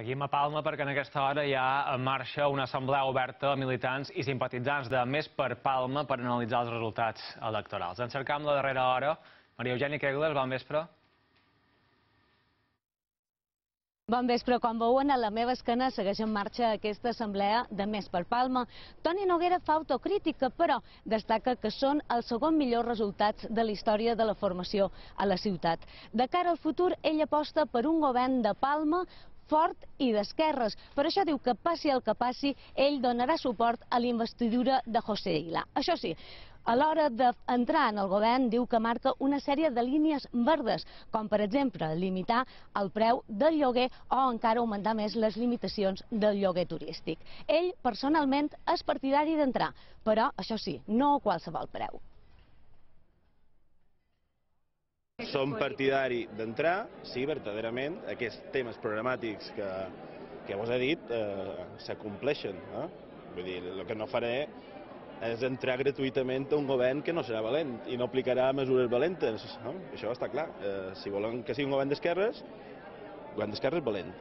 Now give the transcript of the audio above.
Seguim a Palma perquè en aquesta hora hi ha en marxa una assemblea oberta a militants i simpatitzants de Més per Palma per analitzar els resultats electorals. En cercam la darrera hora. Maria Eugènia Kegler, bon vespre. Bon vespre. Com veuen, a la meva esquena segueix en marxa aquesta assemblea de Més per Palma. Toni Noguera fa autocrítica, però destaca que són els segon millors resultats de la història de la formació a la ciutat. De cara al futur, ell aposta per un govern de Palma fort i d'esquerres. Per això diu que passi el que passi, ell donarà suport a l'investidura de José Ila. Això sí, a l'hora d'entrar en el govern diu que marca una sèrie de línies verdes, com per exemple limitar el preu del lloguer o encara augmentar més les limitacions del lloguer turístic. Ell personalment és partidari d'entrar, però això sí, no a qualsevol preu. Som partidari d'entrar, sí, verdaderament, aquests temes programàtics que, que vos he dit eh, s'acompleixen. Eh? Vull dir, el que no faré és entrar gratuïtament a un govern que no serà valent i no aplicarà mesures valentes. No? Això està clar. Eh, si volen que sigui un govern d'esquerres, govern d'esquerres valent.